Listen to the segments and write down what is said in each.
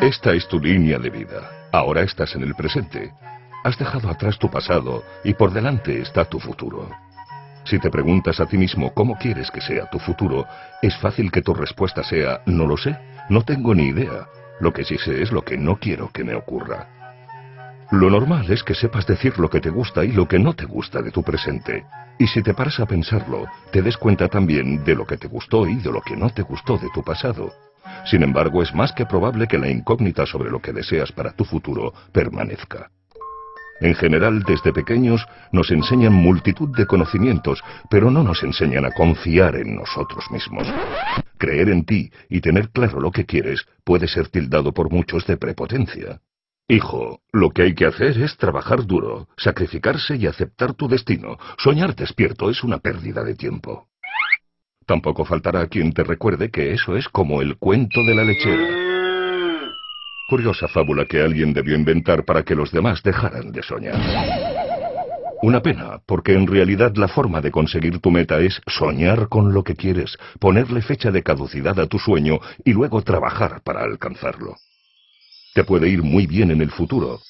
Esta es tu línea de vida. Ahora estás en el presente. Has dejado atrás tu pasado y por delante está tu futuro. Si te preguntas a ti mismo cómo quieres que sea tu futuro, es fácil que tu respuesta sea, no lo sé, no tengo ni idea. Lo que sí sé es lo que no quiero que me ocurra. Lo normal es que sepas decir lo que te gusta y lo que no te gusta de tu presente. Y si te paras a pensarlo, te des cuenta también de lo que te gustó y de lo que no te gustó de tu pasado. Sin embargo, es más que probable que la incógnita sobre lo que deseas para tu futuro permanezca. En general, desde pequeños nos enseñan multitud de conocimientos, pero no nos enseñan a confiar en nosotros mismos. Creer en ti y tener claro lo que quieres puede ser tildado por muchos de prepotencia. Hijo, lo que hay que hacer es trabajar duro, sacrificarse y aceptar tu destino. Soñar despierto es una pérdida de tiempo. Tampoco faltará quien te recuerde que eso es como el cuento de la lechera. Curiosa fábula que alguien debió inventar para que los demás dejaran de soñar. Una pena, porque en realidad la forma de conseguir tu meta es soñar con lo que quieres, ponerle fecha de caducidad a tu sueño y luego trabajar para alcanzarlo. Te puede ir muy bien en el futuro.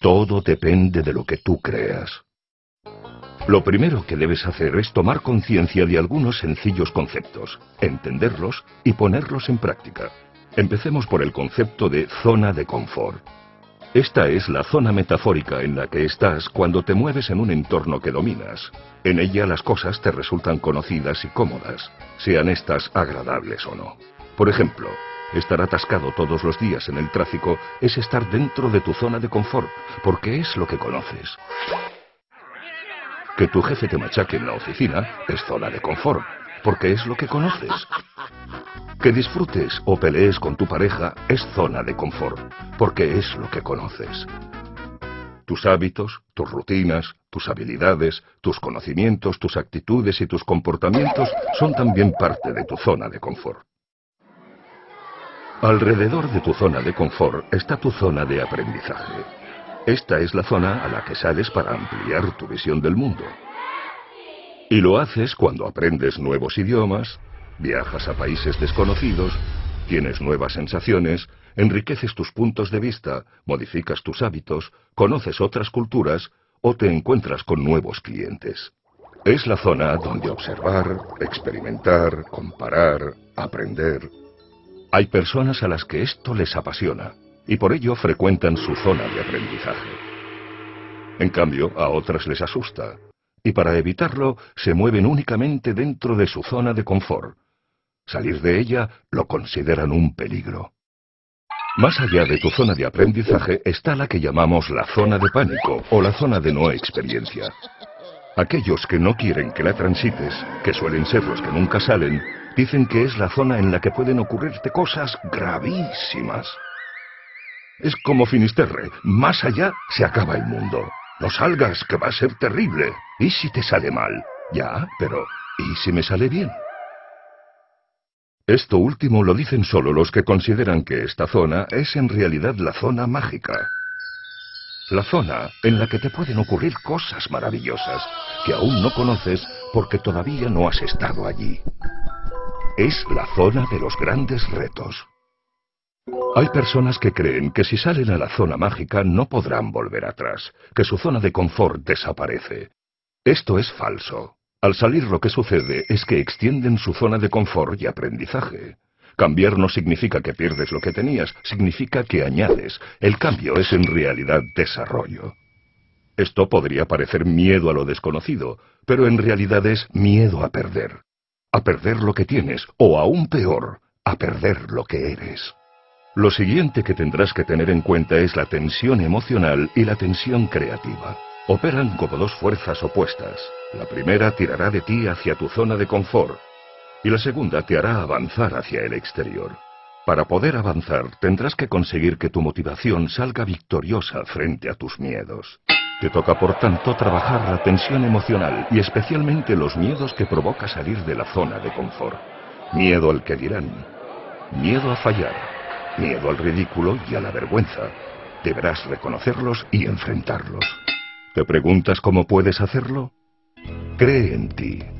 Todo depende de lo que tú creas. Lo primero que debes hacer es tomar conciencia de algunos sencillos conceptos, entenderlos y ponerlos en práctica. Empecemos por el concepto de zona de confort. Esta es la zona metafórica en la que estás cuando te mueves en un entorno que dominas. En ella las cosas te resultan conocidas y cómodas, sean estas agradables o no. Por ejemplo, estar atascado todos los días en el tráfico es estar dentro de tu zona de confort, porque es lo que conoces. Que tu jefe te machaque en la oficina es zona de confort, porque es lo que conoces. Que disfrutes o pelees con tu pareja es zona de confort, porque es lo que conoces. Tus hábitos, tus rutinas, tus habilidades, tus conocimientos, tus actitudes y tus comportamientos son también parte de tu zona de confort. Alrededor de tu zona de confort está tu zona de aprendizaje. Esta es la zona a la que sales para ampliar tu visión del mundo. Y lo haces cuando aprendes nuevos idiomas, viajas a países desconocidos, tienes nuevas sensaciones, enriqueces tus puntos de vista, modificas tus hábitos, conoces otras culturas o te encuentras con nuevos clientes. Es la zona donde observar, experimentar, comparar, aprender. Hay personas a las que esto les apasiona y por ello frecuentan su zona de aprendizaje. En cambio, a otras les asusta y para evitarlo se mueven únicamente dentro de su zona de confort. Salir de ella lo consideran un peligro. Más allá de tu zona de aprendizaje está la que llamamos la zona de pánico o la zona de no experiencia. Aquellos que no quieren que la transites, que suelen ser los que nunca salen, dicen que es la zona en la que pueden ocurrirte cosas gravísimas. Es como Finisterre, más allá se acaba el mundo. No salgas, que va a ser terrible. ¿Y si te sale mal? Ya, pero ¿y si me sale bien? Esto último lo dicen solo los que consideran que esta zona es en realidad la zona mágica. La zona en la que te pueden ocurrir cosas maravillosas que aún no conoces porque todavía no has estado allí. Es la zona de los grandes retos. Hay personas que creen que si salen a la zona mágica no podrán volver atrás, que su zona de confort desaparece. Esto es falso. Al salir lo que sucede es que extienden su zona de confort y aprendizaje. Cambiar no significa que pierdes lo que tenías, significa que añades. El cambio es en realidad desarrollo. Esto podría parecer miedo a lo desconocido, pero en realidad es miedo a perder. A perder lo que tienes, o aún peor, a perder lo que eres. Lo siguiente que tendrás que tener en cuenta es la tensión emocional y la tensión creativa. Operan como dos fuerzas opuestas. La primera tirará de ti hacia tu zona de confort y la segunda te hará avanzar hacia el exterior. Para poder avanzar tendrás que conseguir que tu motivación salga victoriosa frente a tus miedos. Te toca por tanto trabajar la tensión emocional y especialmente los miedos que provoca salir de la zona de confort. Miedo al que dirán. Miedo a fallar miedo al ridículo y a la vergüenza. Deberás reconocerlos y enfrentarlos. ¿Te preguntas cómo puedes hacerlo? Cree en ti.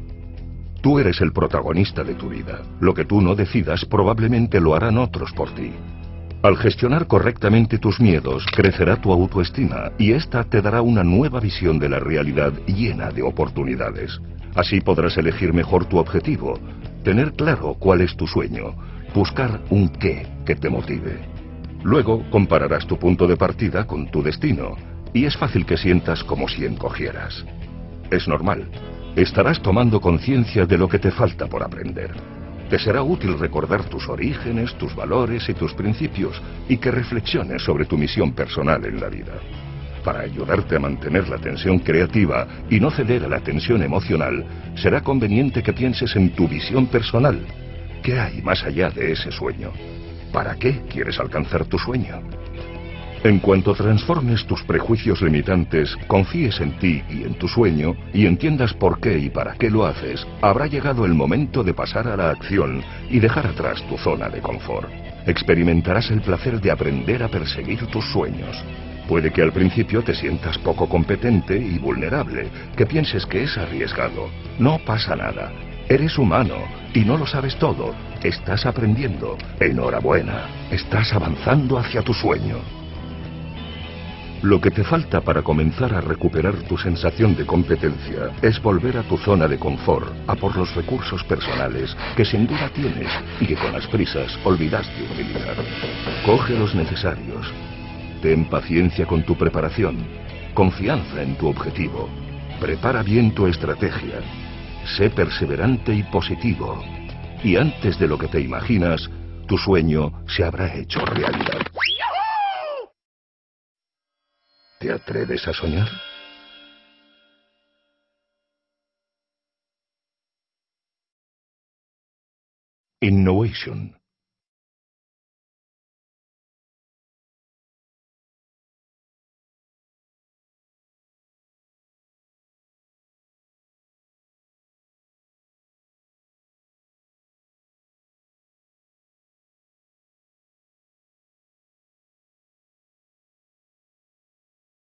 Tú eres el protagonista de tu vida. Lo que tú no decidas probablemente lo harán otros por ti. Al gestionar correctamente tus miedos, crecerá tu autoestima y esta te dará una nueva visión de la realidad llena de oportunidades. Así podrás elegir mejor tu objetivo, tener claro cuál es tu sueño, buscar un qué que te motive. Luego compararás tu punto de partida con tu destino y es fácil que sientas como si encogieras. Es normal. Estarás tomando conciencia de lo que te falta por aprender. Te será útil recordar tus orígenes, tus valores y tus principios y que reflexiones sobre tu misión personal en la vida. Para ayudarte a mantener la tensión creativa y no ceder a la tensión emocional, será conveniente que pienses en tu visión personal. ¿Qué hay más allá de ese sueño? ¿Para qué quieres alcanzar tu sueño? En cuanto transformes tus prejuicios limitantes, confíes en ti y en tu sueño y entiendas por qué y para qué lo haces, habrá llegado el momento de pasar a la acción y dejar atrás tu zona de confort. Experimentarás el placer de aprender a perseguir tus sueños. Puede que al principio te sientas poco competente y vulnerable, que pienses que es arriesgado. No pasa nada. Eres humano y no lo sabes todo. Estás aprendiendo. Enhorabuena. Estás avanzando hacia tu sueño. Lo que te falta para comenzar a recuperar tu sensación de competencia es volver a tu zona de confort, a por los recursos personales que sin duda tienes y que con las prisas olvidaste utilizar. Coge los necesarios. Ten paciencia con tu preparación, confianza en tu objetivo. Prepara bien tu estrategia. Sé perseverante y positivo. Y antes de lo que te imaginas, tu sueño se habrá hecho realidad. ¿Te atreves a soñar? Innovation